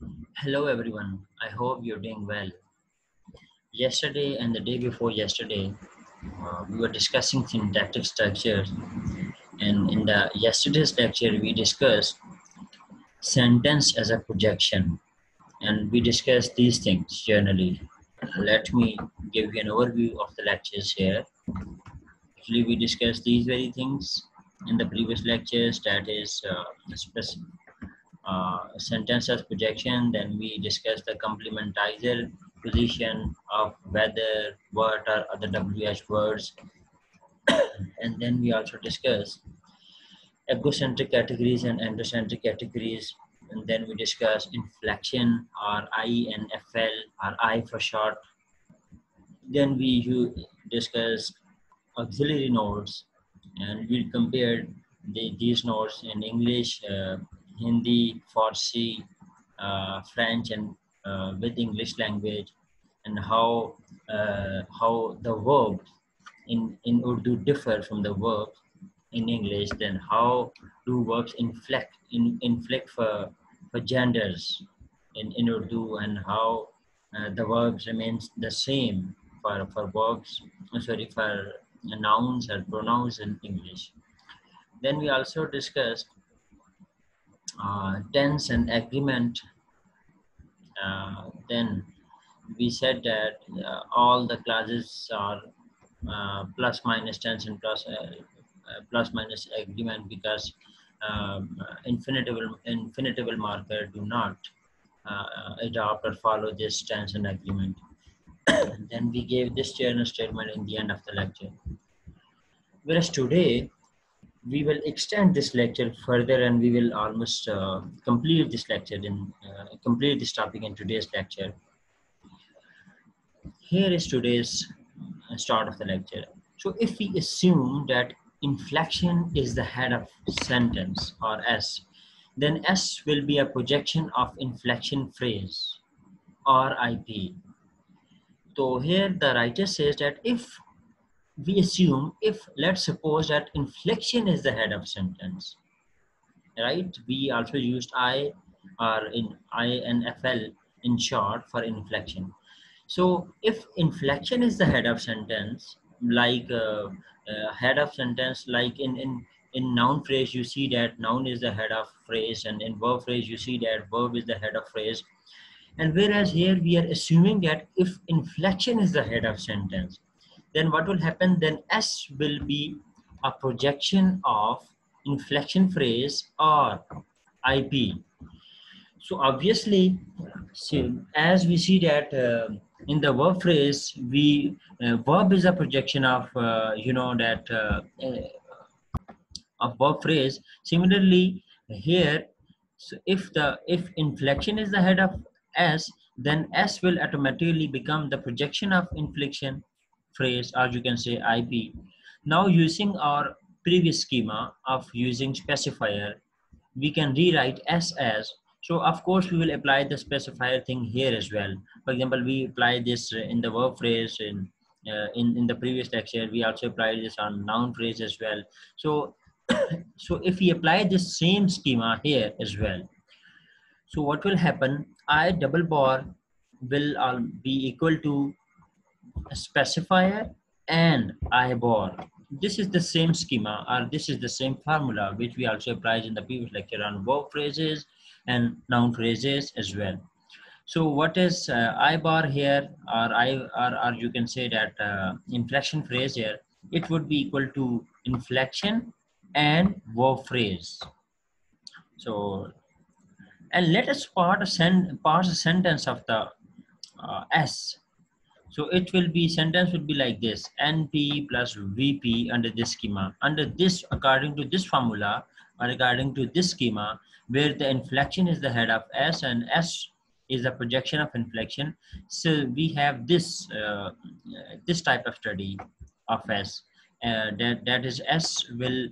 Hello, everyone. I hope you're doing well. Yesterday and the day before yesterday, uh, we were discussing syntactic structures, and in the yesterday's lecture, we discussed sentence as a projection, and we discussed these things generally. Let me give you an overview of the lectures here. Actually, we discussed these very things in the previous lectures. That is, uh, uh, sentence as projection. Then we discuss the complementizer position of whether, what, or other WH words. and then we also discuss exocentric categories and endocentric categories. And then we discuss inflection or I and FL or I for short. Then we discuss auxiliary nodes and we compared the, these nodes in English, uh, Hindi, Farsi, uh, French, and uh, with English language, and how uh, how the verbs in in Urdu differ from the verbs in English. Then how do verbs inflect in inflect for for genders in in Urdu, and how uh, the verbs remains the same for for verbs. Sorry for nouns or pronouns in English. Then we also discussed uh, tense and agreement, uh, then we said that uh, all the classes are uh, plus minus tense and plus, uh, uh, plus minus agreement because um, infinitival, infinitival marker do not adopt or follow this tense and agreement. then we gave this general statement in the end of the lecture. Whereas today, we will extend this lecture further and we will almost uh, complete this lecture in uh, complete this topic in today's lecture. Here is today's uh, start of the lecture. So if we assume that inflection is the head of sentence or s then s will be a projection of inflection phrase or ip so here the writer says that if we assume if let's suppose that inflection is the head of sentence right? We also used i or in i and fl in short for inflection. So if inflection is the head of sentence like uh, uh, head of sentence like in in in noun phrase you see that noun is the head of phrase and in verb phrase you see that verb is the head of phrase. And whereas here we are assuming that if inflection is the head of sentence then what will happen? Then S will be a projection of inflection phrase or IP. So obviously, as we see that uh, in the verb phrase, we uh, verb is a projection of uh, you know that uh, uh, of verb phrase. Similarly, here, so if the if inflection is the head of S, then S will automatically become the projection of inflection phrase or you can say IP. Now using our previous schema of using specifier, we can rewrite S as, so of course we will apply the specifier thing here as well. For example, we apply this in the verb phrase in, uh, in, in the previous lecture, we also applied this on noun phrase as well. So, so if we apply this same schema here as well, so what will happen? I double bar will be equal to specifier and I bar. This is the same schema or this is the same formula which we also applied in the previous lecture on verb phrases and noun phrases as well. So what is uh, I bar here or I or, or you can say that uh, inflection phrase here, it would be equal to inflection and verb phrase. So and let us part a, send, parse a sentence of the uh, S so it will be sentence would be like this NP plus VP under this schema. Under this, according to this formula, or according to this schema, where the inflection is the head of S and S is the projection of inflection. So we have this uh, this type of study of S. Uh, that that is S will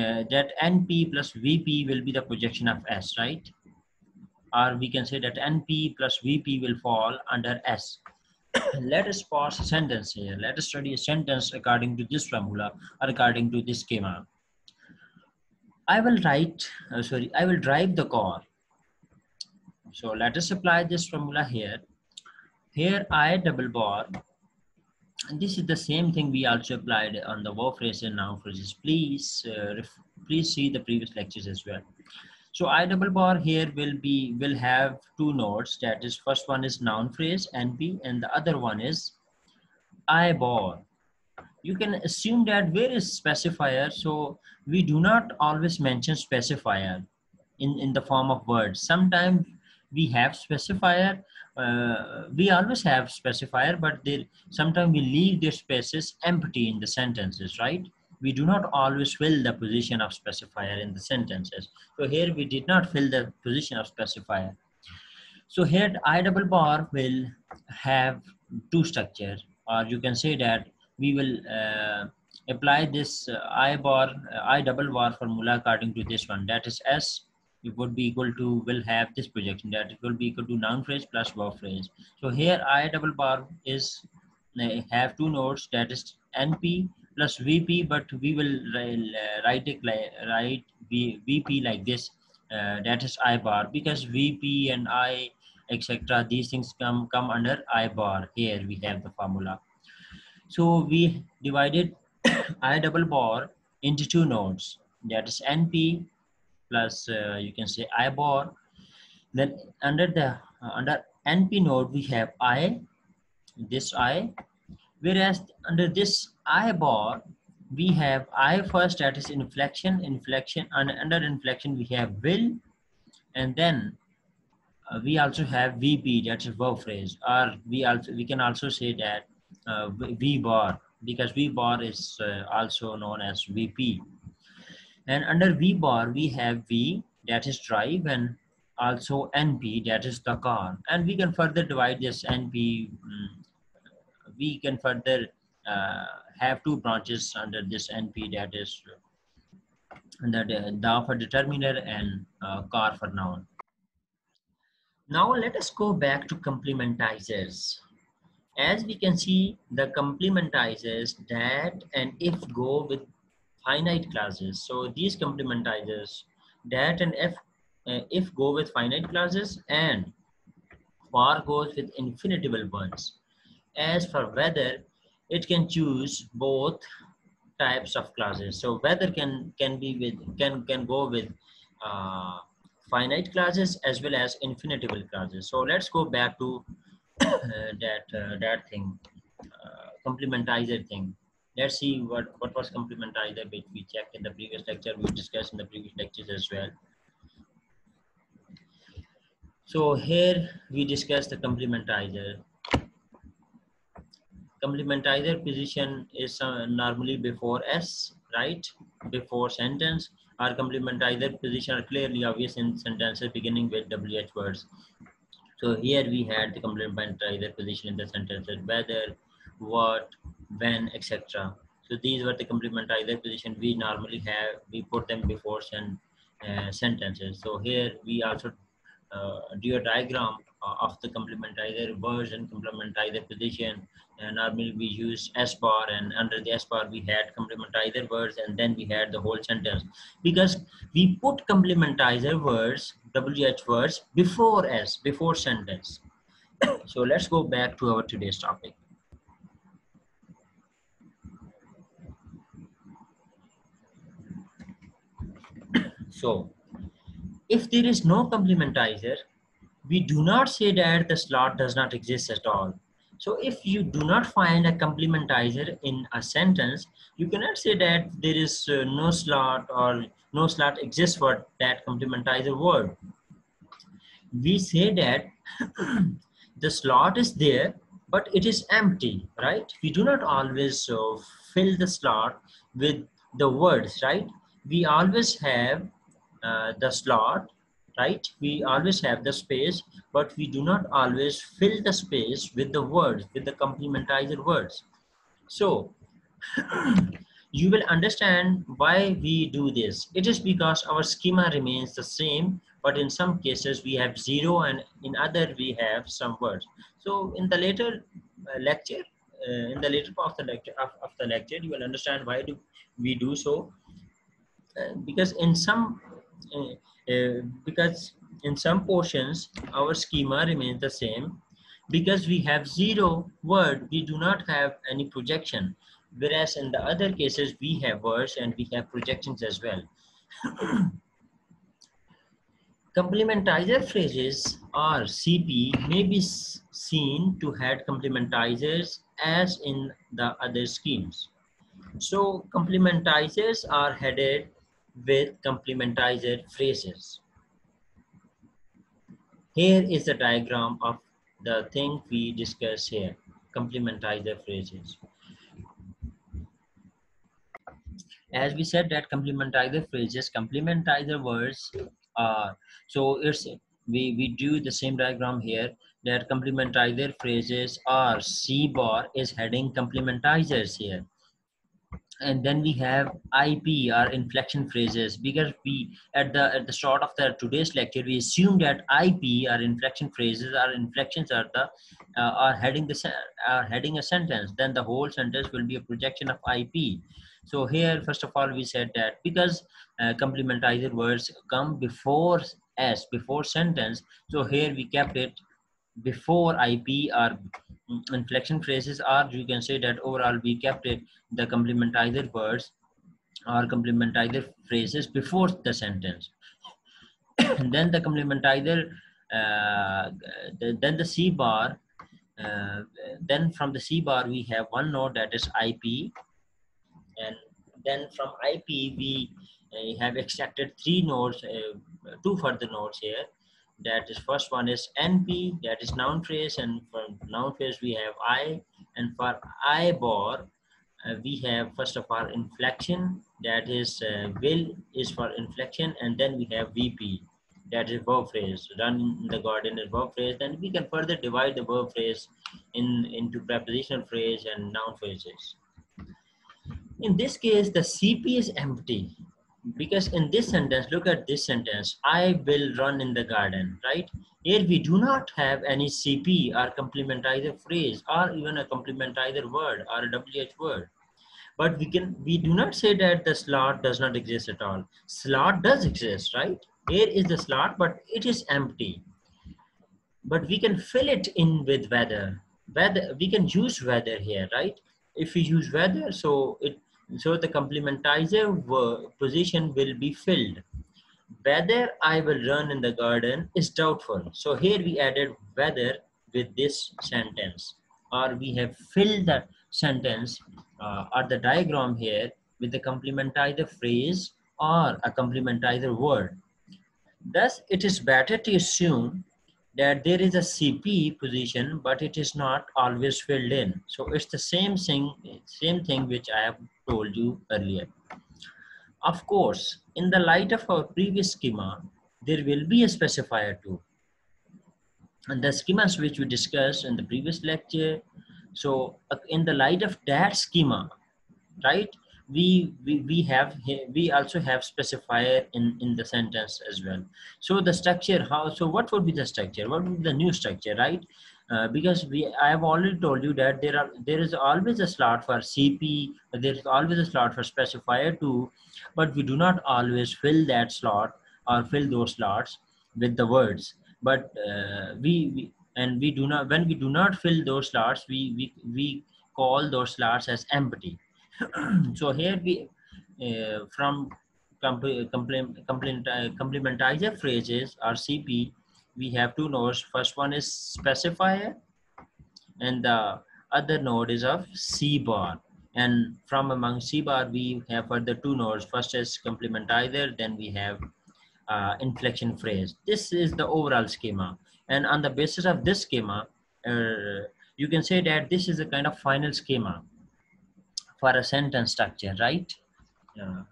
uh, that NP plus VP will be the projection of S, right? Or we can say that NP plus VP will fall under S let us parse a sentence here. Let us study a sentence according to this formula or according to this schema. I will write, uh, sorry, I will drive the car. So let us apply this formula here. Here I double bar, and this is the same thing we also applied on the verb phrase and noun phrases. Please, uh, please see the previous lectures as well. So I double bar here will be will have two nodes. That is, first one is noun phrase NP, and the other one is I bar. You can assume that where is specifier. So we do not always mention specifier in in the form of words. Sometimes we have specifier. Uh, we always have specifier, but they sometimes we leave their spaces empty in the sentences, right? We do not always fill the position of specifier in the sentences. So here we did not fill the position of specifier. So here I double bar will have two structures or you can say that we will uh, apply this uh, I bar, uh, I double bar formula according to this one that is S it would be equal to will have this projection that it will be equal to noun phrase plus verb phrase. So here I double bar is uh, have two nodes that is NP plus VP, but we will write it like write VP like this. Uh, that is I bar because VP and I etc. These things come come under I bar. Here we have the formula. So we divided I double bar into two nodes. That is NP plus uh, you can say I bar. Then under the uh, under NP node we have I, this I, whereas under this I bar, we have I first that is inflection, inflection, and under inflection we have will, and then uh, we also have VP, that's a verb phrase, or we also we can also say that uh, V bar because V bar is uh, also known as VP. And under V bar we have V that is drive and also NP that is the car, and we can further divide this NP. Um, we can further uh, have two branches under this NP that is the da for determiner and uh, car for noun. Now let us go back to complementizers. As we can see, the complementizers that and if go with finite clauses. So these complementizers that and if, uh, if go with finite clauses and for goes with infinitival ones. As for whether, it can choose both types of classes So whether can can be with can can go with uh, finite classes as well as infinitival classes So let's go back to uh, that uh, that thing, uh, complementizer thing. Let's see what what was complementizer, which we checked in the previous lecture. We discussed in the previous lectures as well. So here we discussed the complementizer complementizer position is uh, normally before S, right? Before sentence. Our complementizer position are clearly obvious in sentences beginning with WH words. So here we had the complementizer position in the sentences, whether, what, when, etc. So these were the complementizer position we normally have. We put them before sen uh, sentences. So here we also uh, do a diagram Uh, of the complementizer and complementizer position and normally we use S bar and under the S bar we had complementizer words and then we had the whole sentence. Because we put complementizer words WH words before S before sentence. So let's go back to our today's topic. So if there is no complementizer we do not say that the slot does not exist at all so if you do not find a complementizer in a sentence, you cannot say that there is uh, no slot or no slot exists for that complementizer word. We say that the slot is there, but it is empty, right? We do not always uh, fill the slot with the words, right? We always have uh, the slot right? We always have the space, but we do not always fill the space with the words, with the complementizer words. So you will understand why we do this. It is because our schema remains the same, but in some cases we have zero and in other we have some words. So in the later uh, lecture, uh, in the later part of the lecture, of, of, the lecture, you will understand why do we do so. Uh, because in some uh, because in some portions, our schema remains the same. Because we have zero word, we do not have any projection. Whereas in the other cases, we have words and we have projections as well. Complementizer phrases or CP may be seen to have complementizers as in the other schemes. So complementizers are headed with complementizer phrases. Here is the diagram of the thing we discuss here, complementizer phrases. As we said that complementizer phrases, complementizer words are so it's we we do the same diagram here that complementizer phrases are C bar is heading complementizers here and then we have ip or inflection phrases because we at the at the start of the today's lecture we assume that ip or inflection phrases or inflections are the uh, are heading the are heading a sentence. Then the whole sentence will be a projection of ip so here first of all we said that because uh, complementizer words come before s before sentence so here we kept it before ip or inflection phrases are you can say that overall we kept it the complementizer words or complementizer phrases before the sentence. Then the complementizer uh, the, then the c bar uh, then from the c bar we have one node that is ip and then from ip we uh, have extracted three nodes uh, two further nodes here that is first one is NP, that is noun phrase, and for noun phrase we have I, and for I bar, uh, we have first of all inflection, that is uh, will is for inflection, and then we have VP, that is verb phrase, run in the garden is verb phrase, and we can further divide the verb phrase in into prepositional phrase and noun phrases. In this case, the CP is empty because in this sentence look at this sentence. I will run in the garden right? Here we do not have any cp or complementizer phrase or even a complementizer word or a wh word. But we can we do not say that the slot does not exist at all. Slot does exist right? Here is the slot but it is empty. But we can fill it in with whether. Whether we can use whether here right? If we use whether so it so the complementizer position will be filled. Whether I will run in the garden is doubtful. So here we added whether with this sentence or we have filled the sentence uh, or the diagram here with the complementizer phrase or a complementizer word. Thus, it is better to assume that there is a CP position, but it is not always filled in. So it's the same thing, same thing which I have told you earlier. Of course, in the light of our previous schema, there will be a specifier too. And the schemas which we discussed in the previous lecture. So uh, in the light of that schema, right, we, we, we have, we also have specifier in, in the sentence as well. So the structure, how, so what would be the structure? What would be the new structure, right? Uh, because we I have already told you that there are there is always a slot for CP, there is always a slot for specifier too, but we do not always fill that slot or fill those slots with the words. But uh, we, we and we do not when we do not fill those slots, we we we call those slots as empty. so here we uh, from complement complementizer phrases or CP we have two nodes. First one is specifier and the other node is of C bar. And from among C bar, we have further two nodes. First is complementizer, then we have uh, inflection phrase. This is the overall schema. And on the basis of this schema, uh, you can say that this is a kind of final schema for a sentence structure, right? Uh,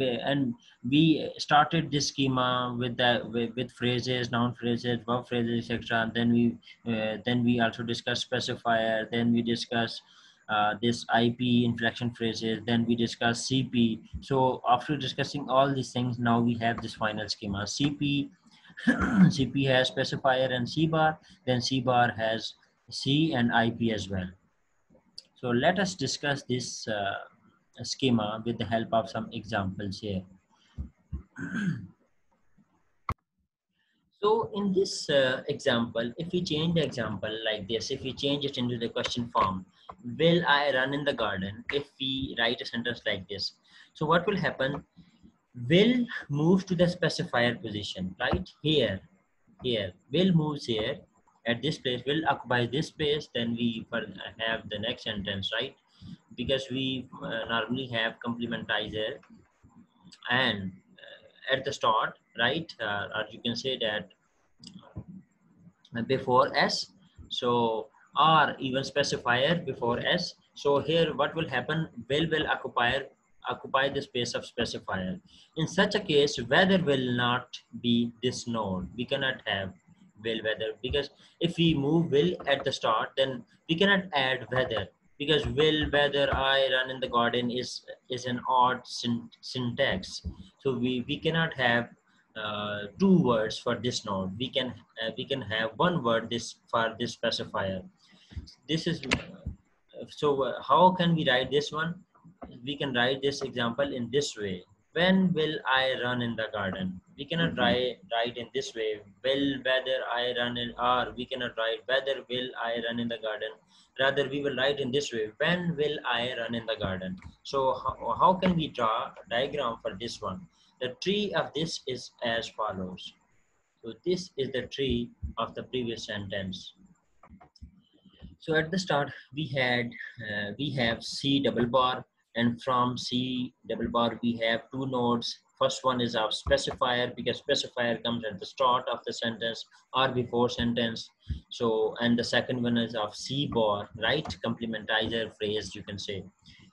and we started this schema with the with, with, phrases noun phrases verb phrases etc then we uh, then we also discuss specifier. Then we discuss uh, this ip inflection phrases. Then we discuss cp so after discussing all these things now we have this final schema. Cp cp has specifier and c bar. Then c bar has c and ip as well so let us discuss this uh, schema with the help of some examples here. So in this uh, example, if we change the example like this, if we change it into the question form, will I run in the garden? If we write a sentence like this, so what will happen? Will move to the specifier position, right? Here, here, will moves here at this place, will occupy this space, then we have the next sentence, right? Because we uh, normally have complementizer and uh, at the start, right? Uh, or you can say that before S. So, or even specifier before S. So here what will happen, will will occupy occupy the space of specifier. In such a case, whether will not be this node. We cannot have will whether because if we move will at the start, then we cannot add whether because will whether I run in the garden is is an odd syntax. So we, we cannot have uh, two words for this node. We can uh, we can have one word this for this specifier. This is so. Uh, how can we write this one? We can write this example in this way. When will I run in the garden? We cannot mm-hmm. write write in this way. Will whether I run in or we cannot write whether will I run in the garden. Rather, we will write in this way. When will I run in the garden? So how, how can we draw a diagram for this one? The tree of this is as follows. So this is the tree of the previous sentence. So at the start, we had, uh, we have C double bar and from C double bar, we have two nodes. First one is our specifier because specifier comes at the start of the sentence or before sentence. So, and the second one is of C bar, right? Complementizer phrase, you can say.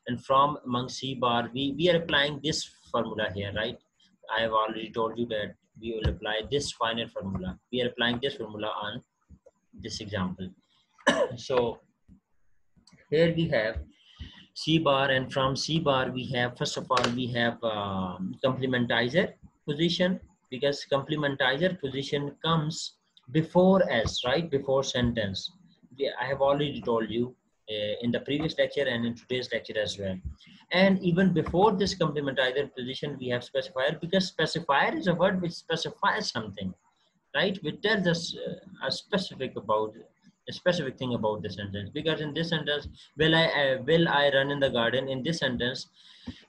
And from among C bar, we, we are applying this formula here, right? I have already told you that we will apply this final formula. We are applying this formula on this example. so here we have C bar and from C bar we have, first of all, we have um, complementizer position because complementizer position comes before S, right? Before sentence. I have already told you uh, in the previous lecture and in today's lecture as well. And even before this complementizer position, we have specifier because specifier is a word which specifies something, right? Which tells us uh, a specific about specific thing about the sentence. Because in this sentence, will I uh, will I run in the garden? In this sentence,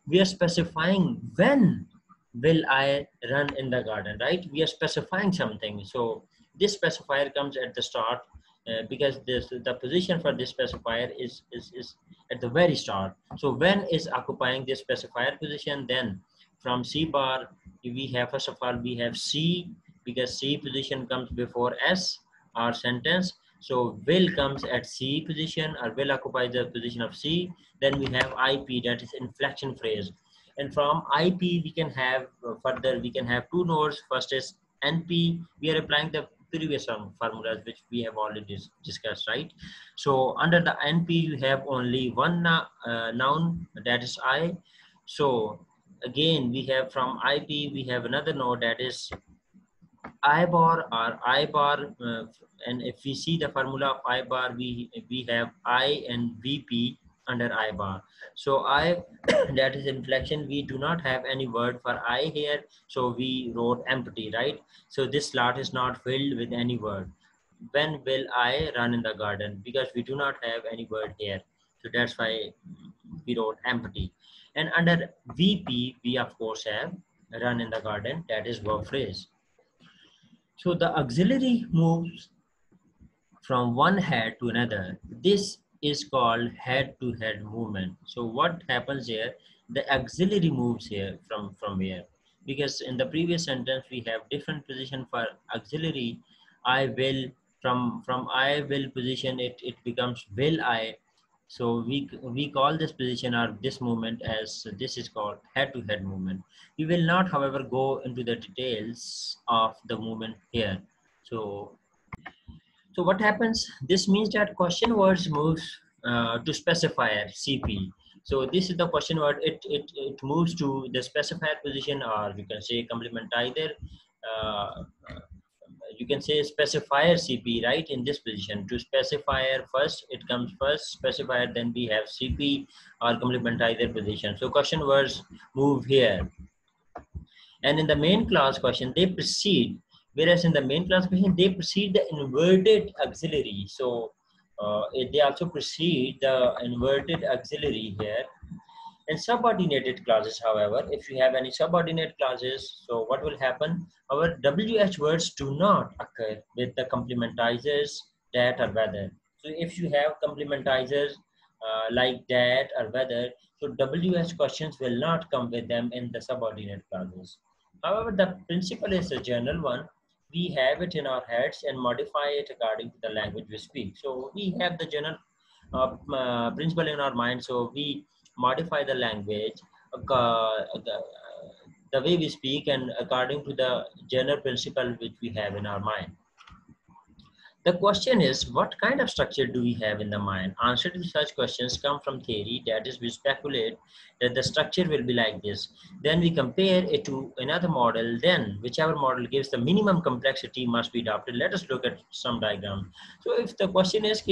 we are specifying when will I run in the garden, right? We are specifying something. So this specifier comes at the start uh, because this the position for this specifier is, is is at the very start so when is occupying this specifier position then from c bar we have first of all we have c because c position comes before s our sentence so will comes at c position or will occupy the position of c then we have ip that is inflection phrase and from ip we can have uh, further we can have two nodes first is np we are applying the previous formulas which we have already discussed, right? So under the NP, you have only one uh, noun that is I. So again, we have from IP, we have another node that is I bar or I bar. Uh, and if we see the formula of I bar, we, we have I and VP under I bar. So I, that is inflection. We do not have any word for I here. So we wrote empty, right? So this slot is not filled with any word. When will I run in the garden? Because we do not have any word here. So that's why we wrote empty. And under VP, we of course have run in the garden. That is verb phrase. So the auxiliary moves from one head to another. This is called head to head movement. So what happens here? The auxiliary moves here from, from here. Because in the previous sentence, we have different position for auxiliary. I will, from, from I will position, it, it becomes will I. So we, we call this position or this movement as this is called head to head movement. We will not, however, go into the details of the movement here. So so what happens? This means that question words moves uh, to specifier CP. So this is the question word. It, it, it moves to the specifier position or you can say complementizer. Uh, you can say specifier CP, right? In this position to specifier first, it comes first specifier, then we have CP or complementizer position. So question words move here. And in the main clause question, they precede Whereas in the main class question, they precede the inverted auxiliary. So uh, they also precede the inverted auxiliary here. In subordinated clauses, however, if you have any subordinate clauses, so what will happen? Our WH words do not occur with the complementizers, that or whether. So if you have complementizers uh, like that or whether, so WH questions will not come with them in the subordinate clauses. However, the principle is a general one we have it in our heads and modify it according to the language we speak. So we have the general uh, uh, principle in our mind. So we modify the language, uh, the, the way we speak and according to the general principle which we have in our mind. The question is, what kind of structure do we have in the mind? Answer to such questions come from theory, that is, we speculate that the structure will be like this. Then we compare it to another model, then whichever model gives the minimum complexity must be adopted. Let us look at some diagram. So if the question is,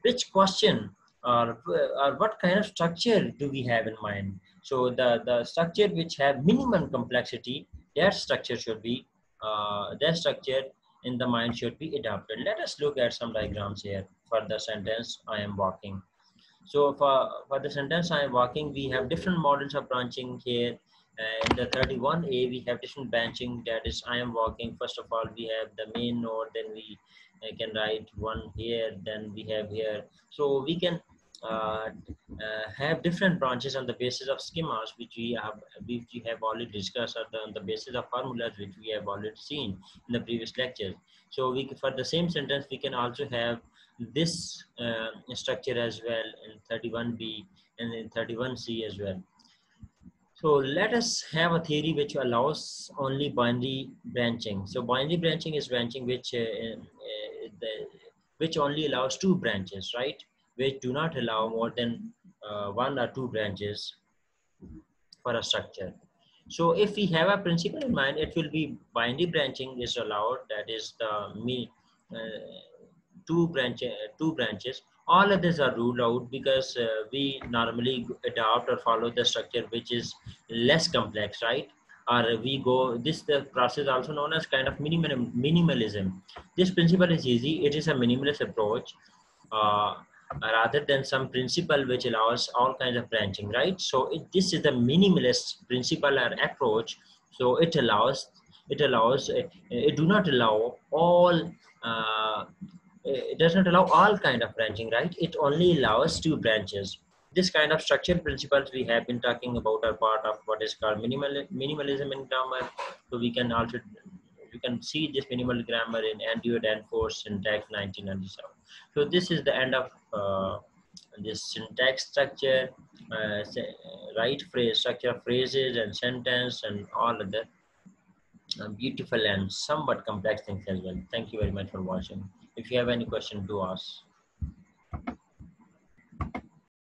which question or, or what kind of structure do we have in mind? So the, the structure which have minimum complexity, that structure should be, uh, that structure in the mind should be adopted. Let us look at some diagrams here for the sentence I am walking. So for, for the sentence I am walking, we have different models of branching here. In the 31A, we have different branching. That is, I am walking. First of all, we have the main node. Then we uh, can write one here. Then we have here. So we can uh, uh, have different branches on the basis of schemas which we have which we have already discussed or the, on the basis of formulas which we have already seen in the previous lectures so we for the same sentence we can also have this uh, structure as well in 31b and in 31c as well so let us have a theory which allows only binary branching so binary branching is branching which uh, uh, the, which only allows two branches right which do not allow more than uh, one or two branches for a structure. So if we have a principle in mind, it will be binary branching is allowed. That is the me uh, two branch two branches. All others are ruled out because uh, we normally adopt or follow the structure which is less complex, right? Or we go this the process also known as kind of minimal minimalism. This principle is easy. It is a minimalist approach. Uh, rather than some principle which allows all kinds of branching, right? So it, this is the minimalist principle or approach. So it allows, it allows, it, it do not allow all, uh, it does not allow all kind of branching, right? It only allows two branches. This kind of structure principles we have been talking about are part of what is called minimal, minimalism in grammar. So we can also you can see this minimal grammar in Andrew Radford syntax 1997. So this is the end of uh, this syntax structure, uh, right phrase, structure phrases and sentence and all other uh, beautiful and somewhat complex things as well. Thank you very much for watching. If you have any question, do ask.